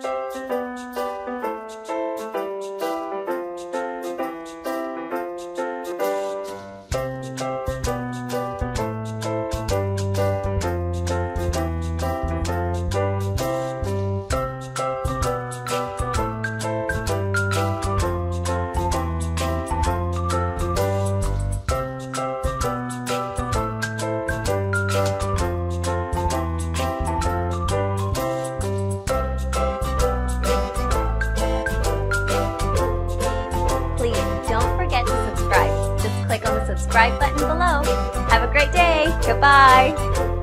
Please click on the subscribe button below. Have a great day. Goodbye.